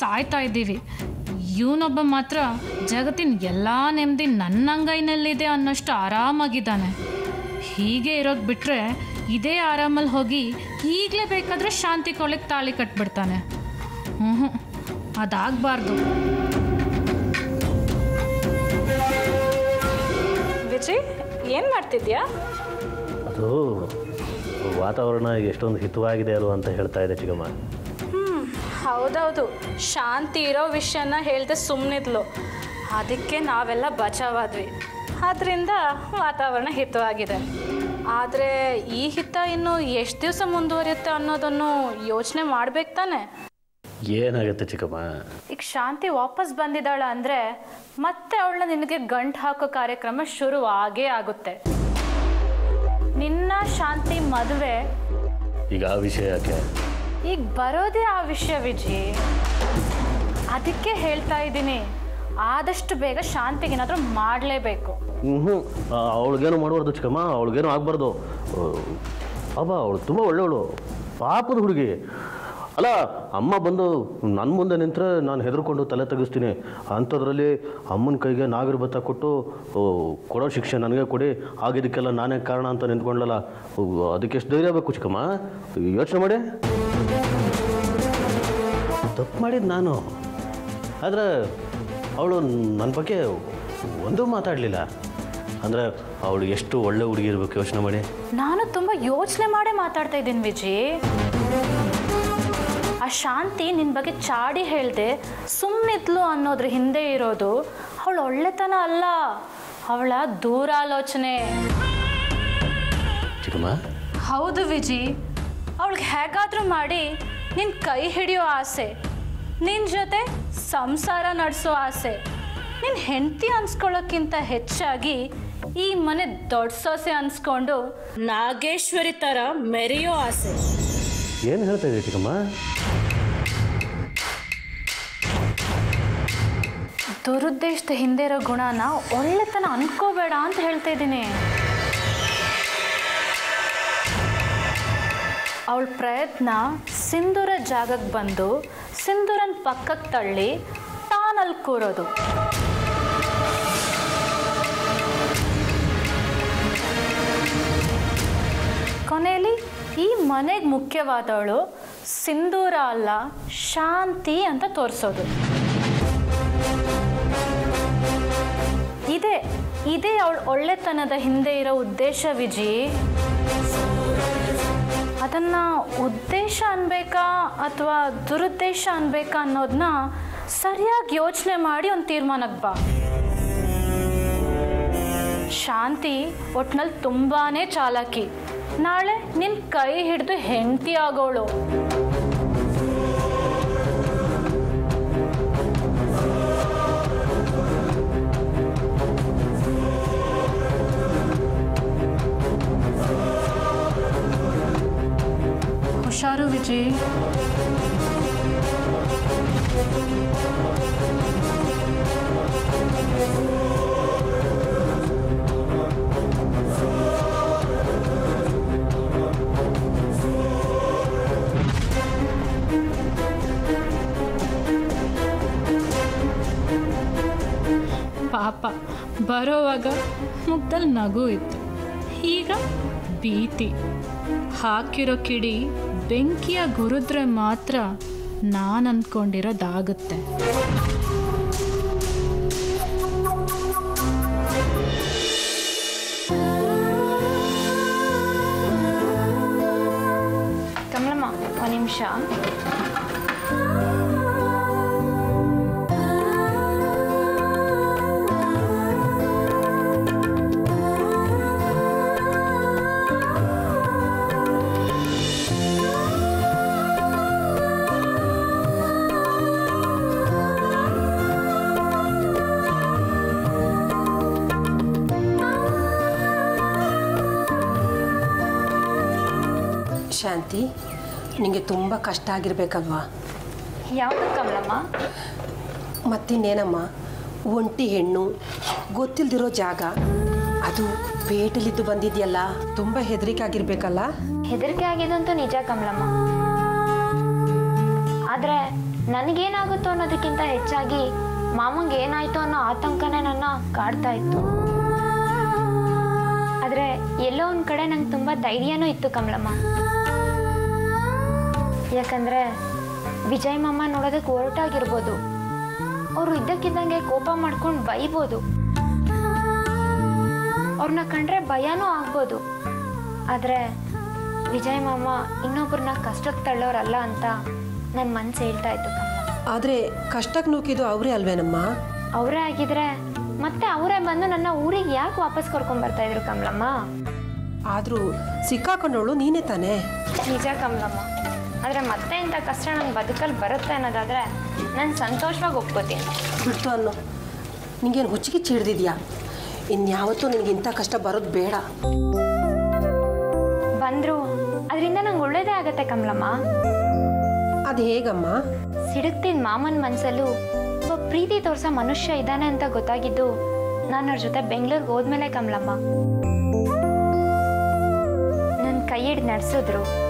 ಸಾಯ್ತಾ ಇದ್ದೀವಿ. ಇವನೊಬ್ಬ ಮಾತ್ರ ಜಗತ್ತಿನ ಎಲ್ಲ ನೆಮ್ಮದಿ ನನ್ನ ಅಂಗೈನಲ್ಲಿದೆ ಅನ್ನೋಷ್ಟು ಆರಾಮಾಗಿದ್ದಾನೆ. ಹೀಗೆ ಇರೋದು ಬಿಟ್ಟರೆ ಇದೇ ಆರಾಮಲ್ಲಿ ಹೋಗಿ ಈಗಲೇ ಬೇಕಾದರೆ ಶಾಂತಿ ಕೊಳಕ್ಕೆ ತಾಳಿ ಕಟ್ಬಿಡ್ತಾನೆ. ಹ್ಞೂ ಹ್ಞೂ ಅದಾಗಬಾರ್ದು. ವಿಜಯ್ ಏನು ಮಾಡ್ತಿದ್ಯಾ? ಅದು ವಾತಾವರಣ ಎಷ್ಟೊಂದು ಹಿತವಾಗಿದೆ ಅಲ್ವ ಅಂತ ಹೇಳ್ತಾ ಇದೆ ಚಿಕ್ಕಮ್ಮ ಹೌದೌದು. ಶಾಂತಿ ಇರೋ ವಿಷಯನ ಹೇಳ್ದೆ ಸುಮ್ಮನಿದ್ಲು ಅದಕ್ಕೆ ನಾವೆಲ್ಲ ಬಚಾವಾದ್ವಿ. ಆದ್ದರಿಂದ ವಾತಾವರಣ ಹಿತವಾಗಿದೆ. ಆದರೆ ಈ ಹಿತ ಇನ್ನು ಎಷ್ಟು ದಿವಸ ಮುಂದುವರಿಯುತ್ತೆ ಅನ್ನೋದನ್ನು ಯೋಚನೆ ಮಾಡ್ಬೇಕು ತಾನೆ. ಏನಾಗುತ್ತೆ ಚಿಕ್ಕಮ್ಮ? ಈಗ ಶಾಂತಿ ವಾಪಸ್ ಬಂದಿದ್ದಾಳ ಅಂದರೆ ಮತ್ತೆ ಅವಳನ್ನ ನಿನಗೆ ಗಂಟು ಹಾಕೋ ಕಾರ್ಯಕ್ರಮ ಶುರು ಆಗೇ ಆಗುತ್ತೆ. ನಿನ್ನ ಶಾಂತಿ ಮದುವೆ ಈಗ ಆ ವಿಷಯ ಯಾಕೆ? ಈಗ ಬರೋದೇ ಆ ವಿಷಯ ವಿಜಿ. ಅದಕ್ಕೆ ಹೇಳ್ತಾ ಇದ್ದೀನಿ. ಆದಷ್ಟು ಬೇಗ ಶಾಂತಿಗೆ ಏನಾದರೂ ಮಾಡಲೇಬೇಕು. ಹ್ಞೂ ಅವಳಿಗೇನು ಮಾಡಬಾರ್ದು ಚಿಕ್ಕಮ್ಮ? ಅವಳಿಗೇನು ಆಗಬಾರ್ದು? ಅಬ್ಬ, ಅವಳು ತುಂಬ ಒಳ್ಳೆಯವಳು. ಪಾಪದ ಹುಡುಗಿ. ಅಲ್ಲ, ಅಮ್ಮ ಬಂದು ನನ್ನ ಮುಂದೆ ನಿಂತರೆ ನಾನು ಹೆದರ್ಕೊಂಡು ತಲೆ ತೆಗಿಸ್ತೀನಿ. ಅಂಥದ್ರಲ್ಲಿ ಅಮ್ಮನ ಕೈಗೆ ನಾಗರ ಭತ್ತ ಕೊಟ್ಟು ಕೊಡೋ ಶಿಕ್ಷೆ ನನಗೆ ಕೊಡಿ. ಆಗಿದ್ದಕ್ಕೆಲ್ಲ ನಾನೇ ಕಾರಣ ಅಂತ ನಿಂತ್ಕೊಂಡ್ಲಲ್ಲ. ಅದಕ್ಕೆ ಎಷ್ಟು ಧೈರ್ಯ ಬೇಕು ಚಿಕ್ಕಮ್ಮ? ಯೋಚನೆ ಮಾಡಿ. ತಪ್ಪು ಮಾಡಿದ್ದು ನಾನು. ಆದರೆ ಅವಳು ನನ್ನ ಬಗ್ಗೆ ಒಂದೂ ಮಾತಾಡಲಿಲ್ಲ. ಅಂದರೆ ಅವಳು ಎಷ್ಟು ಒಳ್ಳೆ ಹುಡುಗಿ ಇರಬೇಕು ಯೋಚನೆ ಮಾಡಿ. ನಾನು ತುಂಬ ಯೋಚನೆ ಮಾಡೇ ಮಾತಾಡ್ತಾ ಇದ್ದೀನಿ ವಿಜಿ. ಆ ಶಾಂತಿ ನಿನ್ನ ಬಗ್ಗೆ ಚಾಡಿ ಹೇಳ್ದೆ ಸುಮ್ಮನಿದ್ಲು ಅನ್ನೋದ್ರ ಹಿಂದೆ ಇರೋದು ಅವಳು ಒಳ್ಳೆತನ ಅಲ್ಲ ಅವಳ ದೂರಾಲೋಚನೆ. ಹೌದು ವಿಜಿ ಅವಳಿಗೆ ಹೇಗಾದರೂ ಮಾಡಿ ನಿನ್ನ ಕೈ ಹಿಡಿಯೋ ಆಸೆ. ನಿನ್ನ ಜೊತೆ ಸಂಸಾರ ನಡೆಸೋ ಆಸೆ. ನಿನ್ ಹೆಂಡತಿ ಅನ್ಸ್ಕೊಳ್ಳೋಕ್ಕಿಂತ ಹೆಚ್ಚಾಗಿ ಈ ಮನೆ ದೊಡ್ಡ ಸೊಸೆ ಅನ್ಸ್ಕೊಂಡು ನಾಗೇಶ್ವರಿ ಥರ ಮೆರೆಯೋ ಆಸೆ. ಏನು ಹೇಳ್ತಾ ಇದ್ದೀವಿ ಚಿಕ್ಕಮ್ಮ? ದುರುದ್ದೇಶದ ಹಿಂದೆ ಇರೋ ಗುಣನ ಒಳ್ಳೆತನ ಅನ್ಕೋಬೇಡ ಅಂತ ಹೇಳ್ತಾ ಇದ್ದೀನಿ. ಅವಳ ಪ್ರಯತ್ನ ಸಿಂಧೂರ ಜಾಗಕ್ಕೆ ಬಂದು ಸಿಂಧೂರನ್ ಪಕ್ಕಕ್ಕೆ ತಳ್ಳಿ ತಾನಲ್ಲಿ ಕೂರೋದು. ಕೊನೆಯಲ್ಲಿ ಈ ಮನೆಗೆ ಮುಖ್ಯವಾದವಳು ಸಿಂಧೂರ ಅಲ್ಲ, ಶಾಂತಿ ಅಂತ ತೋರಿಸೋದು. ಇದೆ, ಇದೇ ಅವಳು ಒಳ್ಳೆತನದ ಹಿಂದೆ ಇರೋ ಉದ್ದೇಶ ವಿಜಿ. ಅದನ್ನ ಉದ್ದೇಶ ಅನ್ಬೇಕಾ ಅಥವಾ ದುರುದ್ದೇಶ ಅನ್ಬೇಕಾ ಅನ್ನೋದನ್ನ ಸರಿಯಾಗಿ ಯೋಚನೆ ಮಾಡಿ ಒಂದು ತೀರ್ಮಾನಕ್ಕೆ ಬಾ. ಶಾಂತಿ ಒಟ್ನಲ್ಲಿ ತುಂಬಾನೇ ಚಾಲಾಕಿ. ನಾಳೆ ನಿನ್ನ ಕೈ ಹಿಡಿದು ಹೆಂಡತಿ ಆಗೋಳು. ಹುಷಾರು ವಿಜಯ್ ಪಾಪ ಬರೋವಾಗ ಮುಗ್ದಲ್ಲಿ ನಗು ಇತ್ತು. ಈಗ ಭೀತಿ. ಹಾಕಿರೋ ಕಿಡಿ ಬೆಂಕಿಯ ಗುರುದ್ರೆ ಮಾತ್ರ ನಾನು ಅಂದ್ಕೊಂಡಿರೋದಾಗುತ್ತೆ ಶಾಂತಿ ನಿಮಗೆ ತುಂಬ ಕಷ್ಟ ಆಗಿರಬೇಕಲ್ವಾ? ಯಾವುದು ಕಮಲಮ್ಮ? ಮತ್ತಿನ್ನೇನಮ್ಮ ಒಂಟಿ ಹೆಣ್ಣು ಗೊತ್ತಿಲ್ದಿರೋ ಜಾಗ ಅದು ಪೇಟಲಿದ್ದು ಬಂದಿದೆಯಲ್ಲ ತುಂಬ ಹೆದರಿಕೆ ಆಗಿರ್ಬೇಕಲ್ಲ? ಹೆದರಿಕೆ ಆಗಿದಂತೂ ನಿಜ ಕಮಲಮ್ಮ. ಆದರೆ ನನಗೇನಾಗುತ್ತೋ ಅನ್ನೋದಕ್ಕಿಂತ ಹೆಚ್ಚಾಗಿ ಮಾಮಂಗೆ ಏನಾಯ್ತು ಅನ್ನೋ ಆತಂಕನೇ ನನ್ನ ಕಾಡ್ತಾ ಇತ್ತು. ಆದರೆ ಎಲ್ಲೋ ಒಂದು ಕಡೆ ನಂಗೆ ತುಂಬ ಧೈರ್ಯನೂ ಇತ್ತು ಕಮಲಮ್ಮ. ಯಾಕಂದರೆ ವಿಜಯ್ ಮಾಮ ನೋಡೋದಕ್ಕೆ ಹೊರಟಾಗಿರ್ಬೋದು. ಅವರು ಇದ್ದಕ್ಕಿದ್ದಂಗೆ ಕೋಪ ಮಾಡ್ಕೊಂಡು ಬೈಬೋದು. ಅವ್ರನ್ನ ಕಂಡ್ರೆ ಭಯನೂ ಆಗ್ಬೋದು. ಆದರೆ ವಿಜಯ್ ಮಾಮ ಇನ್ನೊಬ್ರನ್ನ ಕಷ್ಟಕ್ಕೆ ತಳ್ಳೋರಲ್ಲ ಅಂತ ನನ್ನ ಮನ್ಸು ಹೇಳ್ತಾ ಇತ್ತು ಆದರೆ ಕಷ್ಟಕ್ಕೆ ನೂಕಿದ್ದು ಅವರೇ ಅಲ್ವೇನಮ್ಮ ಅವರೇ ಆಗಿದ್ರೆ ಮತ್ತೆ ಅವರೇ ಬಂದು ನನ್ನ ಊರಿಗೆ ಯಾಕೆ ವಾಪಸ್ ಕರ್ಕೊಂಡ್ ಬರ್ತಾ ಇದ್ರು ಕಮಲಮ್ಮ? ಆದರೂ ಸಿಕ್ಕಾಕೊಂಡವಳು ನೀನೇ ತಾನೇ? ನಿಜ ಕಮಲಮ್ಮ. ಆದರೆ ಮತ್ತೆ ಇಂಥ ಕಷ್ಟ ನನ್ನ ಬದುಕಲ್ಲಿ ಬರುತ್ತೆ ಅನ್ನೋದಾದ್ರೆ ನಾನು ಸಂತೋಷವಾಗಿ ಒಪ್ಕೋತೀನಿ. ಬಿಡ್ತು ಅಲ್ಲೋ ನಿಂಗೇನು ಹುಚ್ಚಿಗೆ ಹಿಡ್ದಿದ್ಯಾ? ಇನ್ಯಾವತ್ತೂ ನಿನಗೆ ಇಂಥ ಕಷ್ಟ ಬರೋದು ಬೇಡ. ಬಂದ್ರು ಅದರಿಂದ ನಂಗೆ ಒಳ್ಳೇದೇ ಆಗತ್ತೆ ಕಮಲಮ್ಮ. ಅದು ಹೇಗಮ್ಮ? ಸಿಡುಕ್ತಿದ್ ಮಾಮನ ಮನಸ್ಸಲ್ಲೂ ಒಬ್ಬ ಪ್ರೀತಿ ತೋರಿಸೋ ಮನುಷ್ಯ ಇದ್ದಾನೆ ಅಂತ ಗೊತ್ತಾಗಿದ್ದು ನಾನು ಅವ್ರ ಜೊತೆ ಬೆಂಗಳೂರಿಗೆ ಹೋದ್ಮೇಲೆ ಕಮಲಮ್ಮ. ನನ್ನ ಕೈ ಹಿಡ್ದು ನಡೆಸಿದ್ರು.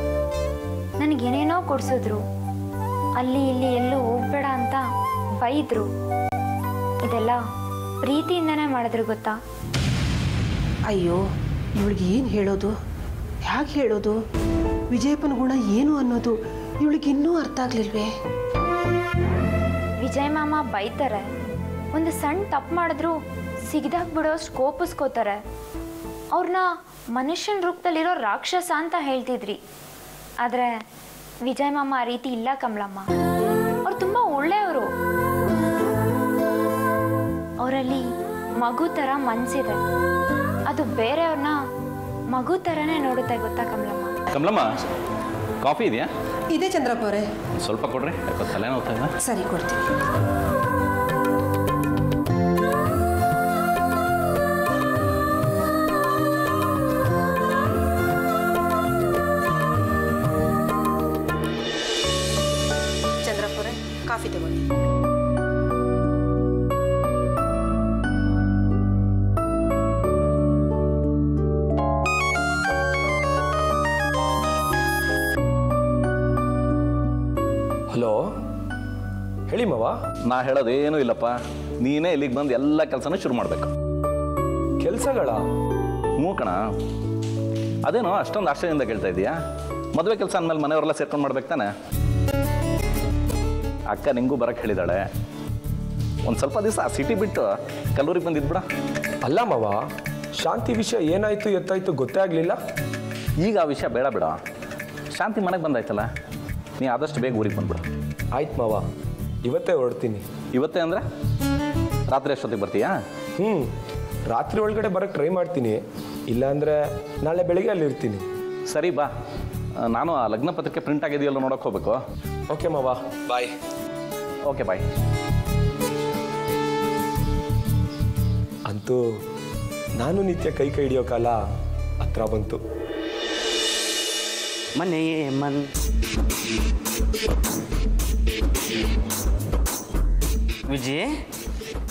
ನನಗೇನೇನೋ ಕೊಡಿಸಿದ್ರು. ಅಲ್ಲಿ ಇಲ್ಲಿ ಎಲ್ಲೂ ಹೋಗ್ಬೇಡ ಅಂತ ಬೈದ್ರು. ಇದೆಲ್ಲ ಪ್ರೀತಿಯಿಂದನೇ ಮಾಡಿದ್ರು ಗೊತ್ತಾ? ಅಯ್ಯೋ ಇವಳಿಗೆ ಏನು ಹೇಳೋದು? ಹೇಗೆ ಹೇಳೋದು? ವಿಜಯಪ್ಪನ ಗುಣ ಏನು ಅನ್ನೋದು ಇವಳಿಗೆ ಇನ್ನೂ ಅರ್ಥ ಆಗ್ಲಿಲ್ವೇ? ವಿಜಯ್ ಮಾಮ ಬೈತಾರೆ. ಒಂದು ಸಣ್ಣ ತಪ್ಪು ಮಾಡಿದ್ರು ಸಿಗ್ದಾಗ ಬಿಡೋಷ್ಟು ಕೋಪಿಸ್ಕೋತಾರೆ ಅವ್ರನ್ನ ಮನುಷ್ಯನ ರೂಪದಲ್ಲಿರೋ ರಾಕ್ಷಸ ಅಂತ ಹೇಳ್ತಿದ್ರಿ. ಆದರೆ ವಿಜಯ್ ಮಾಮ ಆ ರೀತಿ ಇಲ್ಲ ಕಮಲಮ್ಮ. ಅವ್ರು ತುಂಬ ಒಳ್ಳೆಯವರು. ಅವರಲ್ಲಿ ಮಗು ಥರ ಮನ್ಸಿದೆ. ಅದು ಬೇರೆಯವ್ರನ್ನ ಮಗು ಥರನೇ ನೋಡುತ್ತೆ ಗೊತ್ತಾ ಕಮಲಮ್ಮ? ಕಮಲಮ್ಮ ಕಾಫಿ ಇದೆಯಾ? ಇದೆ ಚಂದ್ರಪ್ಪ ಅವರೇ. ಸ್ವಲ್ಪ ಕೊಡ್ರಿ ಸರಿ ಕೊಡ್ತೀನಿ. ನಾ ಹೇಳೋದೇನೂ ಇಲ್ಲಪ್ಪ. ನೀನೇ ಇಲ್ಲಿಗೆ ಬಂದು ಎಲ್ಲ ಕೆಲಸನೂ ಶುರು ಮಾಡಬೇಕು. ಕೆಲಸಗಳ? ಮೂಕಣ ಅದೇನೋ ಅಷ್ಟೊಂದು ಆಶ್ಚರ್ಯದಿಂದ ಕೇಳ್ತಾ ಇದೀಯಾ? ಮದುವೆ ಕೆಲಸ ಅಂದಮೇಲೆ ಮನೆಯವರೆಲ್ಲ ಸೇರ್ಕೊಂಡು ಮಾಡ್ಬೇಕು ತಾನೆ? ಅಕ್ಕ ನಿಂಗೂ ಬರಕ್ಕೆ ಹೇಳಿದಾಳೆ. ಒಂದು ಸ್ವಲ್ಪ ದಿವಸ ಸಿಟಿ ಬಿಟ್ಟು ಕಲ್ಲೂರಿಗೆ ಬಂದಿದ್ಬಿಡ ಅಲ್ಲ ಮಾವ ಶಾಂತಿ ವಿಷಯ ಏನಾಯ್ತು ಎತ್ತಾಯ್ತು ಗೊತ್ತೇ ಆಗಲಿಲ್ಲ. ಈಗ ಆ ವಿಷಯ ಬೇಡ ಬಿಡ. ಶಾಂತಿ ಮನೆಗೆ ಬಂದಾಯ್ತಲ್ಲ ನೀ ಆದಷ್ಟು ಬೇಗ ಊರಿಗೆ ಬಂದ್ಬಿಡು. ಆಯ್ತು ಮವ. ಇವತ್ತೇ ಹೊರಡ್ತೀನಿ. ಇವತ್ತೇ ಅಂದರೆ? ರಾತ್ರಿ ಅಷ್ಟೊತ್ತಿಗೆ ಬರ್ತೀಯಾ? ಹ್ಞೂ ರಾತ್ರಿ ಒಳಗಡೆ ಬರೋಕ್ಕೆ ಟ್ರೈ ಮಾಡ್ತೀನಿ. ಇಲ್ಲಾಂದರೆ ನಾಳೆ ಬೆಳಿಗ್ಗೆ ಅಲ್ಲಿ ಇರ್ತೀನಿ. ಸರಿ ಬಾ. ನಾನು ಆ ಲಗ್ನ ಪತ್ರಿಕೆ ಪ್ರಿಂಟ್ ಆಗಿದೆಯಲ್ಲ ನೋಡೋಕೆ ಹೋಗ್ಬೇಕು. ಓಕೆ ಮಾವಾ. ಬಾಯ್ ಓಕೆ ಬಾಯ್ ಅಂತೂ ನಾನು ನಿತ್ಯ ಕೈ ಕೈ ಹಿಡಿಯೋ ಕಾಲ ಹತ್ರ ಬಂತು. ಮನೆಯೇ ಮನ್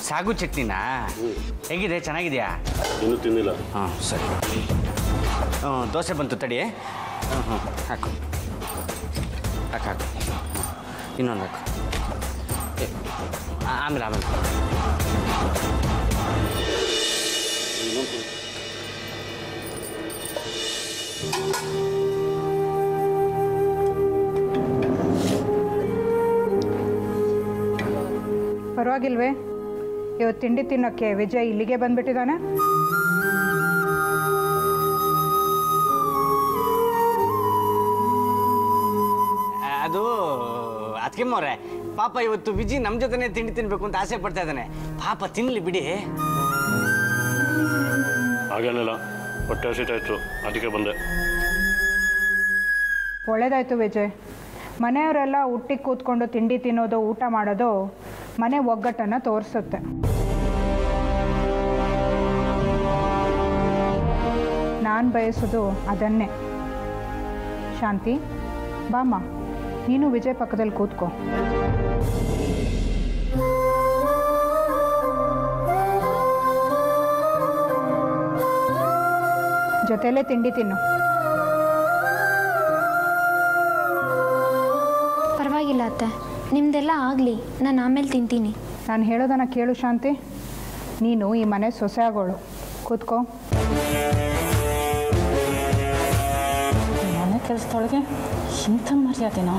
ಸಾಗು ಚಟ್ನಿನಾ? ಹೇಗಿದೆ? ಚೆನ್ನಾಗಿದೆಯಾ? ಇನ್ನೂ ತಿಂದಿಲ್ಲ ಹಾಂ ಸರಿ. ಹ್ಞೂ ದೋಸೆ ಬಂತು ತಡಿ. ಹ್ಞೂ ಹ್ಞೂ ಹಾಕು. ಹಾಕು ಹಾಕು. ಇನ್ನೊಂದು ಹಾಕು. ಆಮೇಲೆ ಆಮೇಲೆ. ಪರವಾಗಿಲ್ವೇ? ಇವತ್ತು ತಿಂಡಿ ತಿನ್ನೋಕ್ಕೆ ವಿಜಯ್ ಇಲ್ಲಿಗೆ ಬಂದ್ಬಿಟ್ಟಿದ್ದಾನೆ. ಅದು ಅದಕ್ಕೆಮ್ಮವ್ರೆ ಪಾಪ ಇವತ್ತು ವಿಜಿ ನಮ್ಮ ಜೊತೆನೇ ತಿಂಡಿ ತಿನ್ಬೇಕು ಅಂತ ಆಸೆ ಪಡ್ತಾ ಇದ್ದಾನೆ. ಪಾಪ ತಿನ್ನಲಿ ಬಿಡಿ. ಹಾಗೇನಿಲ್ಲ ಹೊಟ್ಟೆ ಹಸಿತಾಯ್ತು ಅದಕ್ಕೆ ಬಂದೆ. ಒಳ್ಳೇದಾಯ್ತು ವಿಜಯ್. ಮನೆಯವರೆಲ್ಲ ಹುಟ್ಟಿಗೆ ಕೂತ್ಕೊಂಡು ತಿಂಡಿ ತಿನ್ನೋದು ಊಟ ಮಾಡೋದು ಮನೆ ಒಗ್ಗಟ್ಟನ್ನು ತೋರಿಸುತ್ತೆ. ನಾನು ಬಯಸೋದು ಅದನ್ನೇ. ಶಾಂತಿ, ಬಾಮ್ಮ, ನೀನು ವಿಜಯ್ ಪಕ್ಕದಲ್ಲಿ ಕೂತ್ಕೋ. ಜೊತೆಲೇ ತಿಂಡಿ ತಿನ್ನು. ಪರವಾಗಿಲ್ಲ ಅತ್ತೆ. ನಿಮ್ದೆಲ್ಲ ಆಗಲಿ ನಾನು ಆಮೇಲೆ ತಿಂತೀನಿ. ನಾನು ಹೇಳೋದನ್ನ ಕೇಳು ಶಾಂತಿ. ನೀನು ಈ ಮನೆ ಸೊಸೆ ಆಗೋಳು. ಕೂತ್ಕೋ. ಮನೆ ಕೆಲಸದೊಳಗೆ ಇಂಥ ಮರ್ಯಾದೆನೋ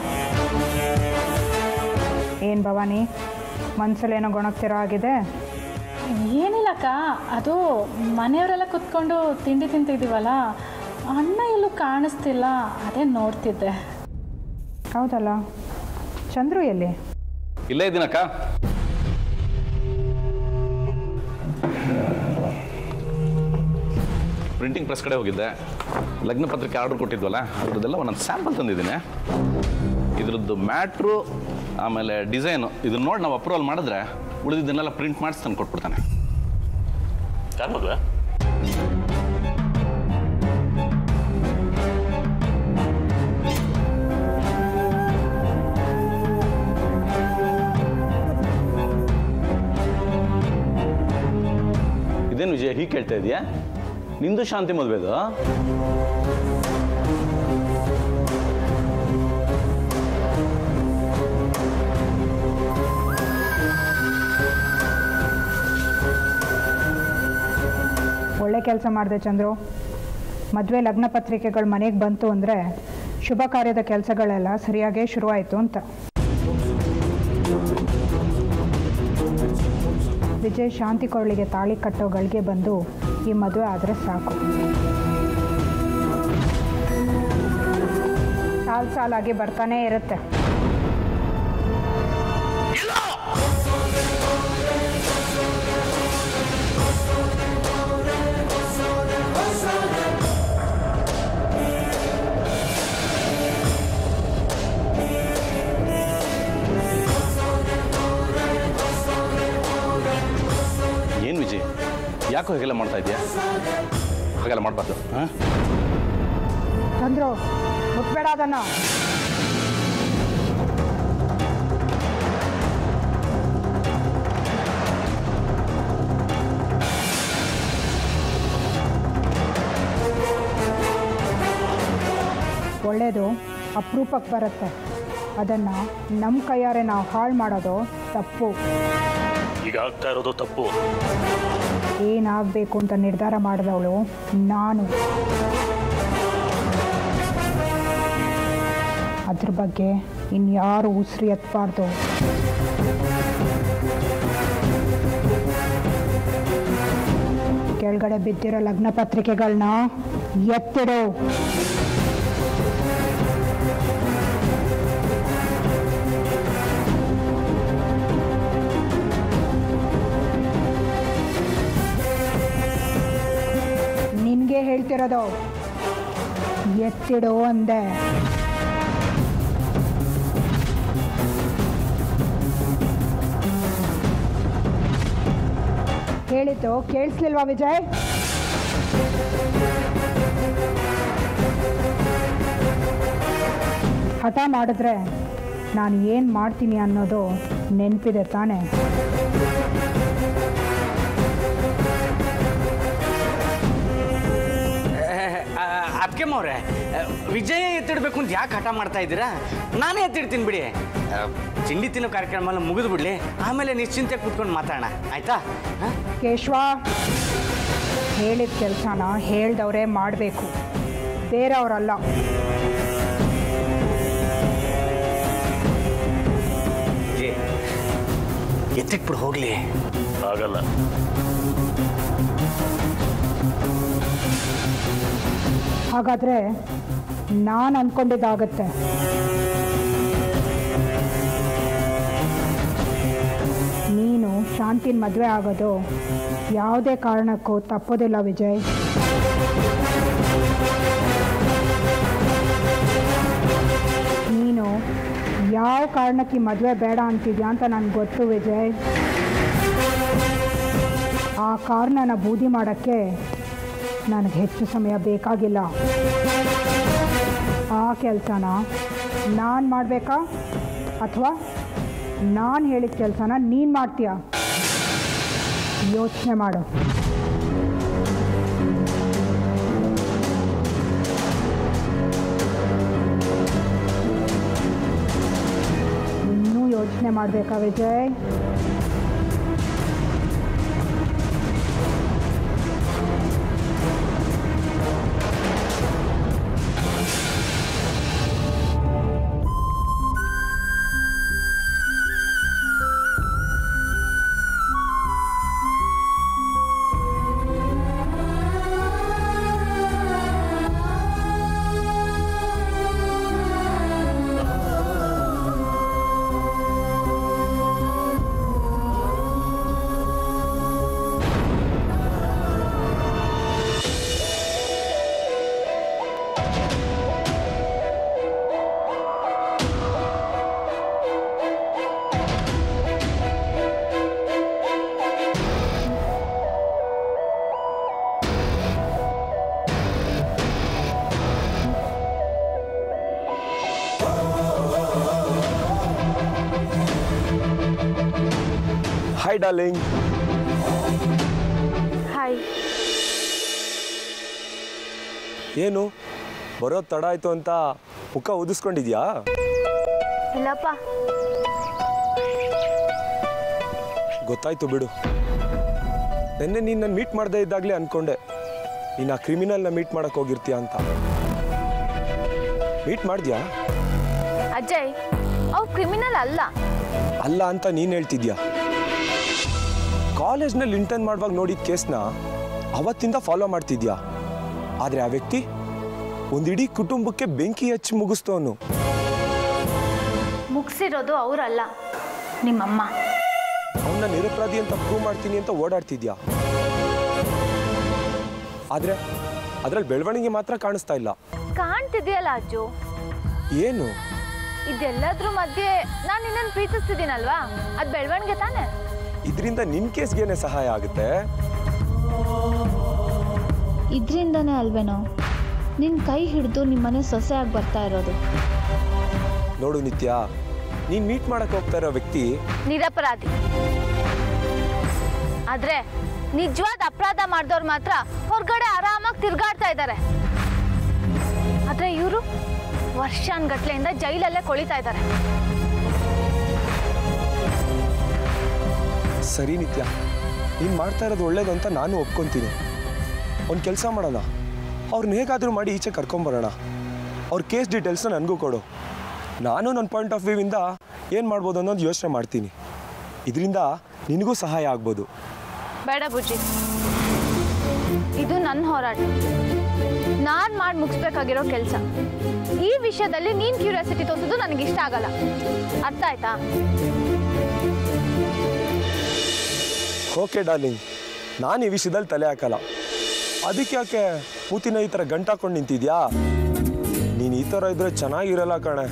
ಏನು ಭವಾನಿ ಮನಸ್ಸಲ್ಲೇನೋ ಗೊಣಗ್ತಿರೋ ಆಗಿದೆ ಏನಿಲ್ಲಕ್ಕ ಅದು ಮನೆಯವರೆಲ್ಲ ಕುತ್ಕೊಂಡು ತಿಂಡಿ ತಿಂತಿದ್ದೀವಲ್ಲ ಅಣ್ಣ ಎಲ್ಲೂ ಕಾಣಿಸ್ತಿಲ್ಲ ಅದೇ ನೋಡ್ತಿದ್ದೆ. ಹೌದಲ್ಲ? ಚಂದ್ರು ಎಲ್ಲಿ? ಇಲ್ಲೇ ಇದ್ದೀನಕ್ಕ ಪ್ರಿಂಟಿಂಗ್ ಪ್ರೆಸ್ ಕಡೆ ಹೋಗಿದ್ದೆ. ಲಗ್ನ ಪತ್ರಿಕೆ ಆರ್ಡರ್ ಕೊಟ್ಟಿದ್ವಲ್ಲ ಅದ್ರದ್ದೆಲ್ಲ ಒಂದೊಂದು ಸ್ಯಾಂಪಲ್ ತಂದಿದ್ದೀನಿ. ಇದ್ರದ್ದು ಮ್ಯಾಟ್ರು ಆಮೇಲೆ ಡಿಸೈನು ಇದನ್ನ ನೋಡಿ ನಾವು ಅಪ್ರೂವಲ್ ಮಾಡಿದ್ರೆ ಉಳಿದಿದ್ದನ್ನೆಲ್ಲ ಪ್ರಿಂಟ್ ಮಾಡಿಸಿ ತಂದು ಕೊಟ್ಬಿಡ್ತಾನೆ ಇದೇನು ವಿಜಯ, ಹೀಗೆ ಕೇಳ್ತಾ ಇದೆಯಾ? ನಿಂದು ಶಾಂತಿ ಮದುವೆದು ಒಳ್ಳೆ ಕೆಲಸ ಮಾಡಿದೆ ಚಂದ್ರು. ಮದುವೆ ಲಗ್ನ ಪತ್ರಿಕೆಗಳು ಮನೆಗೆ ಬಂತು ಅಂದರೆ ಶುಭ ಕಾರ್ಯದ ಕೆಲಸಗಳೆಲ್ಲ ಸರಿಯಾಗೇ ಶುರುವಾಯಿತು ಅಂತ. ವಿಜಯ್ ಶಾಂತಿ ಕೊರಳಿಗೆ ತಾಳಿ ಕಟ್ಟೋ ಗಳಿಗೆ ಬಂದು ಈ ಮದುವೆ ಆದರೆ ಸಾಕು. ಸಾಲು ಸಾಲಾಗಿ ಬರ್ತಾನೆ ಇರುತ್ತೆ. ಯಾಕೋ ಹೀಗೆಲ್ಲ ಮಾಡ್ತಾ ಇದೆಯಾ ಹಾಗೆಲ್ಲ ಮಾಡಬಾರ್ದು ಹಾಂ? ಚಂದ್ರು ಮುಟ್ಬೇಡ ಅದನ್ನು. ಒಳ್ಳೆಯದು ಅಪರೂಪಕ್ಕೆ ಬರುತ್ತೆ. ಅದನ್ನು ನಮ್ಮ ಕೈಯಾರೆ ನಾವು ಹಾಳು ಮಾಡೋದು ತಪ್ಪು. ಈಗ ಆಗ್ತಾ ಇರೋದು ತಪ್ಪು. ಏನಾಗಬೇಕು ಅಂತ ನಿರ್ಧಾರ ಮಾಡಿದವಳು ನಾನು. ಅದ್ರ ಬಗ್ಗೆ ಇನ್ಯಾರು ಉಸಿರಿ ಎತ್ತಬಾರ್ದು ಕೆಳಗಡೆ ಬಿದ್ದಿರೋ ಲಗ್ನ ಪತ್ರಿಕೆಗಳನ್ನ ಎತ್ತಿಡು. ನಿನಗೆ ಹೇಳ್ತಿರೋದು ಎತ್ತಿಡು ಅಂದೆ. ಹೇಳಿತು, ಕೇಳಿಸ್ಲಿಲ್ವಾ ವಿಜಯ್? ಹಠ ಮಾಡಿದ್ರೆ ನಾನು ಏನು ಮಾಡ್ತೀನಿ ಅನ್ನೋದು ನೆನಪಿದೆ ತಾನೇ. ಅದಕ್ಕೆ ಅವ್ರೆ ವಿಜಯ ಎತ್ತಿಡ್ಬೇಕು ಅಂತ ಯಾಕೆ ಹಠ ಮಾಡ್ತಾ ಇದ್ದೀರಾ? ನಾನೇ ಎತ್ತಿಡ್ತೀನಿ ಬಿಡಿ. ತಿಂಡಿ ತಿನ್ನೋ ಕಾರ್ಯಕ್ರಮ ಎಲ್ಲ ಮುಗಿದು ಬಿಡ್ಲಿ. ಆಮೇಲೆ ನಿಶ್ಚಿಂತೆ ಕೂತ್ಕೊಂಡು ಮಾತಾಡೋಣ. ಆಯ್ತಾ? ಹಾಂ? ಕೇಶವ ಹೇಳಿದ ಕೆಲಸನ ಹೇಳ್ದವ್ರೆ ಮಾಡಬೇಕು. ಬೇರೆಯವರಲ್ಲ. ಎತ್ತಿಟ್ಬಿಡು ಹೋಗ್ಲಿ. ಆಗಲ್ಲ. ಹಾಗಾದರೆ ನಾನು ಅಂದ್ಕೊಂಡಿದ್ದಾಗತ್ತೆ ನೀನು ಶಾಂತಿನ ಮದುವೆ ಆಗೋದು ಯಾವುದೇ ಕಾರಣಕ್ಕೂ ತಪ್ಪೋದಿಲ್ಲ ವಿಜಯ್. ನೀನು ಯಾವ ಕಾರಣಕ್ಕೆ ಮದುವೆ ಬೇಡ ಅಂತಿದ್ಯಾ ಅಂತ ನನಗೆ ಗೊತ್ತು ವಿಜಯ್. ಆ ಕಾರಣನ ಬೂದಿ ಮಾಡೋಕ್ಕೆ ನನಗೆ ಹೆಚ್ಚು ಸಮಯ ಬೇಕಾಗಿಲ್ಲ. ಆ ಕೆಲಸನ ನಾನು ಮಾಡಬೇಕಾ? ಅಥವಾ ನಾನು ಹೇಳಿದ ಕೆಲಸನ ನೀನು ಮಾಡ್ತೀಯ? ಯೋಚನೆ ಮಾಡು. ಇನ್ನೂ ಯೋಚನೆ ಮಾಡಬೇಕಾ ವಿಜಯ್? ಡಾರ್ಲಿಂಗ್ ಹಾಯ್ ಏನು? ಬರೋ ತಡ ಆಯ್ತು ಅಂತ ಮುಖ ಊದಿಸ್ಕೊಂಡಿದ್ಯಾ ಇಲ್ಲಪ್ಪ. ಗೊತ್ತಾಯ್ತು ಬಿಡು. ನಿನ್ನೆ ನೀನು ನಾನು ಮೀಟ್ ಮಾಡದೇ ಇದ್ದಾಗಲೇ ಅನ್ಕೊಂಡೆ. ನೀನು ಆ ಕ್ರಿಮಿನಲ್ನ ಮೀಟ್ ಮಾಡಕ್ಕೆ ಹೋಗಿರ್ತೀಯ ಅಂತ. ಮೀಟ್ ಮಾಡಿದ್ಯಾ? ಅಜಯ್ ಅವ್ ಕ್ರಿಮಿನಲ್ ಅಲ್ಲ. ಅಲ್ಲ ಅಂತ ನೀನು ಹೇಳ್ತಿದ್ಯಾ? ಕಾಲೇಜ್ನಲ್ಲಿ ಇಂಟರ್ನ್ ಮಾಡುವಾಗ ನೋಡಿದ ಕೇಸ್ನ ಅವತ್ತಿಂದ ಫಾಲೋ ಮಾಡ್ತಿದ್ಯಾ? ಆದರೆ ಆ ವ್ಯಕ್ತಿ ಒಂದಿಡೀ ಕುಟುಂಬಕ್ಕೆ ಬೆಂಕಿ ಹಚ್ಚಿ ಮುಗಿಸ್ತವನು ಮುಗಿಸಿರೋದು ಅವರಲ್ಲ ನಿಮ್ಮಮ್ಮ. ಅವನ್ನ ನಿರಪರಾಧಿ ಅಂತ ಪ್ರೂವ್ ಮಾಡ್ತೀನಿ ಅಂತ ಓಡಾಡ್ತಿದ್ಯಾ? ಆದರೆ ಅದ್ರಲ್ಲಿ ಬೆಳವಣಿಗೆ ಮಾತ್ರ ಕಾಣಿಸ್ತಾ ಇಲ್ಲ. ಕಾಣ್ತಿದ್ಯಲ್ಲ ಅಜ್ಜು? ಏನು? ಇದೆಲ್ಲದ್ರ ಮಧ್ಯೆ ನಾನು ನಿನ್ನನ್ನು ಪ್ರೀತಿಸ್ತಿದ್ದೀನಲ್ವಾ? ಅದು ಬೆಳವಣಿಗೆ ತಾನೆ? ಇದರಿಂದ ನಿನ್ ಕೇಸ್ಗೇನೆ ಸಹಾಯ ಆಗುತ್ತೆ? ಇದರಿಂದನೇ ಅಲ್ವೇನೋ? ನಿನ್ನ ಕೈ ಹಿಡಿದು ನಿಮ್ಮನೆ ಸೊಸೆಯಾಗಿ ಬರ್ತಾ ಇರೋದು. ನೋಡು ನಿತ್ಯ ನೀನ್ ಮೀಟ್ ಮಾಡಕ್ ಹೋಗ್ತಾ ಇರೋ ವ್ಯಕ್ತಿ ನಿರಪರಾಧಿ. ಆದ್ರೆ ನಿಜವಾದ ಅಪರಾಧ ಮಾಡಿದವ್ರು ಮಾತ್ರ ಹೊರಗಡೆ ಆರಾಮಾಗಿ ತಿರ್ಗಾಡ್ತಾ ಇದ್ದಾರೆ ಆದ್ರೆ ಇವರು ವರ್ಷಾನ್ಗಟ್ಲೆಯಿಂದ ಜೈಲಲ್ಲೇ ಕೊಳಿತಾ ಇದ್ದಾರೆ ಸರಿ ನಿತ್ಯ. ನೀನು ಮಾಡ್ತಾ ಇರೋದು ಒಳ್ಳೇದು ಅಂತ ನಾನು ಒಪ್ಕೊತೀನಿ. ಒಂದು ಕೆಲಸ ಮಾಡೋಣ. ಅವ್ರನ್ನ ಹೇಗಾದರೂ ಮಾಡಿ ಈಚೆ ಕರ್ಕೊಂಬರೋಣ. ಅವ್ರ ಕೇಸ್ ಡೀಟೇಲ್ಸ್ನ ನನಗೂ ಕೊಡು. ನಾನು ನನ್ನ ಪಾಯಿಂಟ್ ಆಫ್ ವ್ಯೂವಿಂದ ಏನು ಮಾಡ್ಬೋದು ಅನ್ನೋದು ಯೋಚನೆ ಮಾಡ್ತೀನಿ. ಇದರಿಂದ ನಿನಗೂ ಸಹಾಯ ಆಗ್ಬೋದು. ಬೇಡ ಬುಜ್ಜಿ. ಇದು ನನ್ನ ಹೋರಾಟ. ನಾನು ಮಾಡಿ ಮುಗಿಸ್ಬೇಕಾಗಿರೋ ಕೆಲಸ. ಈ ವಿಷಯದಲ್ಲಿ ನೀನು ಕ್ಯೂರಿಯಾಸಿಟಿ ತೋರಿಸೋದು ನನಗೆ ಇಷ್ಟ ಆಗಲ್ಲ. ಅರ್ಥ ಆಯ್ತಾ? ಓಕೆ ಡಾರ್ಲಿಂಗ್, ನಾನು ಈ ವಿಷಯದಲ್ಲಿ ತಲೆ ಹಾಕಲ್ಲ. ಅದಕ್ಕೆ ಯಾಕೆ ಮೂತಿನ ಈ ಥರ ಗಂಟಾಕೊಂಡು ನಿಂತಿದ್ಯಾ? ನೀನು ಈ ಥರ ಇದ್ರೆ ಚೆನ್ನಾಗಿರಲ್ಲ ಕಣೆ.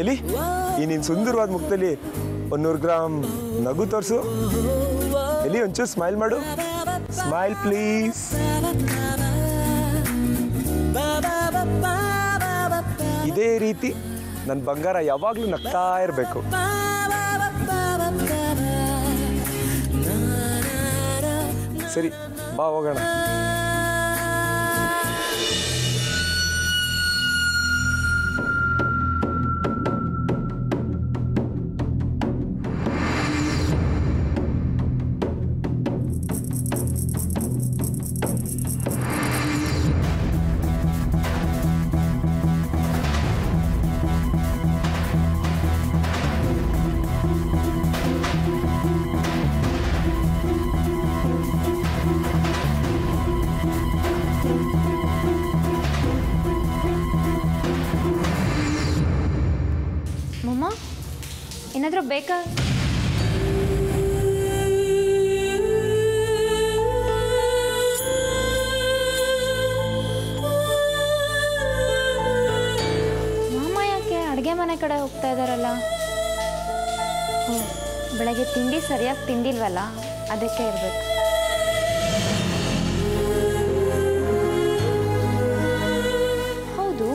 ಎಲ್ಲಿ? ಈ ನಿನ್ನ ಸುಂದರವಾದ ಮುಖದಲ್ಲಿ ಒಂದೂರು ಗ್ರಾಮ್ ನಗು ತೋರಿಸು. ಎಲ್ಲಿ? ಒಂಚೂರು ಸ್ಮೈಲ್ ಮಾಡು. Smile please. ಇದೇ ರೀತಿ ನನ್ನ ಬಂಗಾರ ಯಾವಾಗಲೂ ನಗ್ತಾ ಇರಬೇಕು. ಸರಿ ಬಾ ಹೋಗೋಣ. ಬೇಕಾ? ಮಾಮ ಯಾಕೆ ಅಡುಗೆ ಮನೆ ಕಡೆ ಹೋಗ್ತಾ ಇದ್ದಾರಲ್ಲ ಹ್ಞೂ ಬೆಳಗ್ಗೆ ತಿಂಡಿ ಸರಿಯಾಗಿ ತಿಂದಿಲ್ವಲ್ಲ, ಅದಕ್ಕೆ ಇರಬೇಕು. ಹೌದು,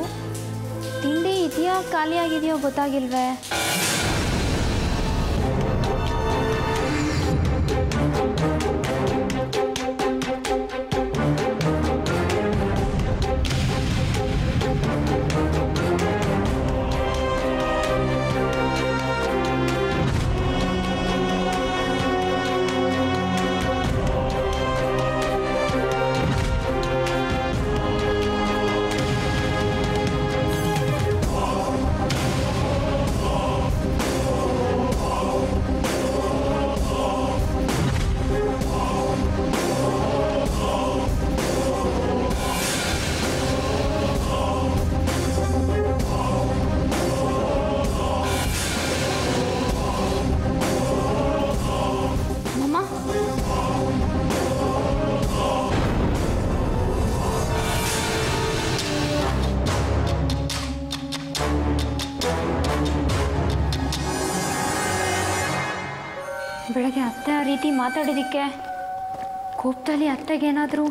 ತಿಂಡಿ ಇದೆಯಾ, ಖಾಲಿಯಾಗಿದೆಯೋ ಗೊತ್ತಾಗಿಲ್ವೇ? ಜೊತೆಗೆ ಅತ್ತೆ ಆ ರೀತಿ ಮಾತಾಡಿದ್ದಕ್ಕೆ ಕೋಪದಲ್ಲಿ ಅತ್ತೆಗೇನಾದರೂ